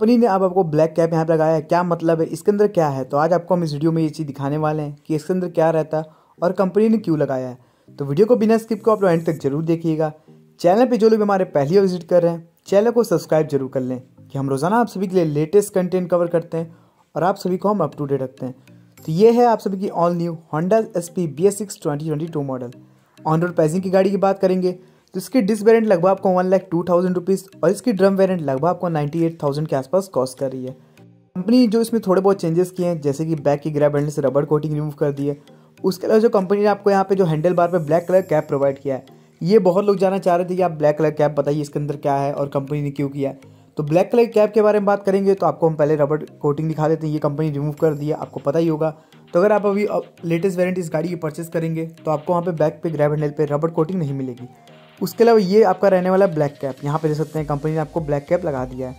Company ने अब आपको ब्लैक कैप यहाँ पे लगाया है। क्या मतलब है? इसके अंदर क्या है? तो आज आपको हम इस वीडियो में ये चीज़ दिखाने वाले हैं कि इसके अंदर क्या रहता है और कंपनी ने क्यों लगाया है। तो वीडियो को बिना स्किप को आप लोग एंड तक ज़रूर देखिएगा। चैनल पे जो लोग हमारे पहली विज़िट कर रहे हैं चैनल को सब्सक्राइब ज़रूर कर लें कि हम रोज़ाना आप सभी के लिए लेटेस्ट कंटेंट कवर करते हैं और आप सभी को हम अप टू डेट रखते हैं। तो ये है आप सभी की all new Honda S P B S six twenty twenty two model on road pricing की गाड़ी की बात करेंगे। तो इसकी डिस वेरियंट लगभग आपको one lakh two thousand rupees और इसकी ड्रम वेरियंट लगभग आपको नाइन्टी एट थाउज़ेंड के आसपास कॉस्ट कर रही है। कंपनी जो इसमें थोड़े बहुत चेंजेस किए हैं, जैसे कि बैक की ग्रैब हैंडल से रबड़ कोटिंग रिमूव कर दी है। उसके अलावा जो कंपनी ने आपको यहाँ पे जो हैंडल बार पे ब्लैक कलर कैप प्रोवाइड किया है, ये बहुत लोग जानना चाह रहे थे कि आप ब्लैक कलर कैप बताइए इसके अंदर क्या है और कंपनी ने क्यों किया तो ब्लैक कलर कैप के बारे में बात करेंगे तो आपको हम पहले रबड़ कोटिंग दिखा देते हैं, ये कंपनी रिमूव कर दी है आपको पता ही होगा। तो अगर आप अभी लेटेस्ट वेरिएंट इस गाड़ी की परचेस करेंगे तो आपको वहाँ पे बैक पे ग्रैब हैंडल पे रबड़ कोटिंग नहीं मिलेगी। उसके अलावा ये आपका रहने वाला ब्लैक कैप यहाँ पे देख सकते हैं कंपनी ने आपको ब्लैक कैप लगा दिया है।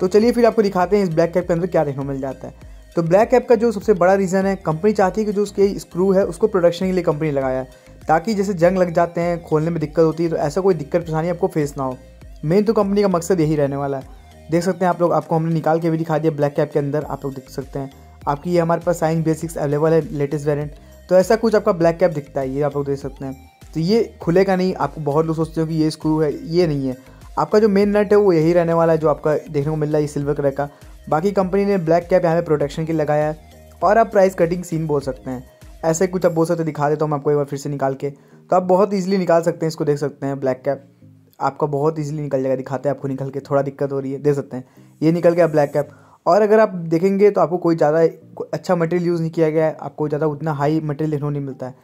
तो चलिए फिर आपको दिखाते हैं इस ब्लैक कैप के अंदर क्या देखने को मिल जाता है। तो ब्लैक कैप का जो सबसे बड़ा रीज़न है कंपनी चाहती है कि जो उसके स्क्रू है, उसको प्रोडक्शन के लिए कंपनी लगाया है। ताकि जैसे जंग लग जाते हैं, खोलने में दिक्कत होती है तो ऐसा कोई दिक्कत, परेशानी आपको फेस ना हो। मेन तो कंपनी का मकसद यही रहने वाला है। देख सकते हैं आप लोग, आपको हमने निकाल के भी दिखा दिया ब्लैक कैप के अंदर, आप लोग देख सकते हैं। आपकी ये हमारे पास साइंस बेसिक्स अवेलेबल है लेटेस्ट वेरियंट तो ऐसा कुछ आपका ब्लैक कैप दिखता है, ये आप लोग देख सकते हैं। तो ये खुलेगा नहीं, आपको बहुत लोग सोचते हो कि ये स्क्रू है, ये नहीं है। आपका जो मेन नट है वो यही रहने वाला है जो आपका देखने को मिल रहा है ये सिल्वर कलर का। बाकी कंपनी ने ब्लैक कैप यहाँ पे प्रोटेक्शन के लगाया है और आप प्राइस कटिंग सीन बोल सकते हैं। ऐसे कुछ आप बोल सकते दिखा देता हूँ मैं आपको एक बार फिर से निकाल के। तो आप बहुत ईजिली निकाल सकते हैं, इसको देख सकते हैं ब्लैक कैप आपका बहुत ईजिली निकल जाएगा, दिखाते हैं आपको निकल के, थोड़ा दिक्कत हो रही है, दे सकते हैं। ये निकल गया ब्लैक कैप और अगर आप देखेंगे तो आपको कोई ज़्यादा अच्छा मटेरियल यूज़ नहीं किया गया है, आपको ज़्यादा उतना हाई मटेरियल देखने नहीं मिलता है।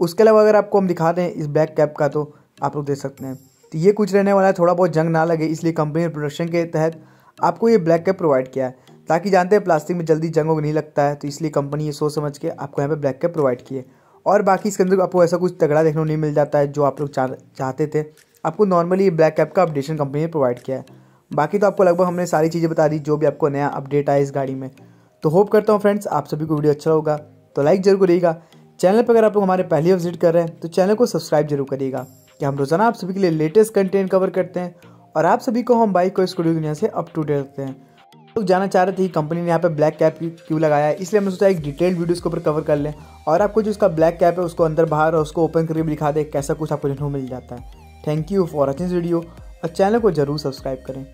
उसके अलावा अगर आपको हम दिखा दें इस ब्लैक कैप का तो आप लोग देख सकते हैं। तो ये कुछ रहने वाला है, थोड़ा बहुत जंग ना लगे, इसलिए कंपनी ने प्रोडक्शन के तहत आपको ये ब्लैक कैप प्रोवाइड किया है। ताकि जानते हैं प्लास्टिक में जल्दी जंग नहीं लगता है तो इसलिए कंपनी ये सोच समझ के आपको यहाँ पे ब्लैक कैप प्रोवाइड किए। और बाकी इसके अंदर आपको ऐसा कुछ तगड़ा देखने को नहीं मिल जाता है, जो आप लोग चाहते थे। आपको नॉर्मली ये ब्लैक कैप का अपडेशन कंपनी ने प्रोवाइड किया है। बाकी तो आपको लगभग हमने सारी चीज़ें बता दी, जो भी आपको नया अपडेट आया इस गाड़ी में। तो होप करता हूँ फ्रेंड्स आप सभी को वीडियो अच्छा होगा। तो लाइक ज़रूर करिएगा। चैनल पर अगर आप लोग हमारे पहली विज़िट कर रहे हैं तो चैनल को सब्सक्राइब ज़रूर करिएगा कि हम रोज़ाना आप सभी के लिए लेटेस्ट कंटेंट कवर करते हैं और आप सभी को हम बाइक को स्कूडियो दुनिया से अप टू डेट रखते हैं। लोग जाना चाह रहे थे कि कंपनी ने यहाँ पे ब्लैक कैप क्यों लगाया है, इसलिए हमने सोचा एक डिटेल्ड वीडियो इसके ऊपर कवर कर लें और आपको जो इसका ब्लैक कैप है, उसको अंदर बाहर और उसको ओपन करके भी दिखा दे, कैसा कुछ आपको देखने मिल जाता है। Thank you for watching video और चैनल को ज़रूर सब्सक्राइब करें।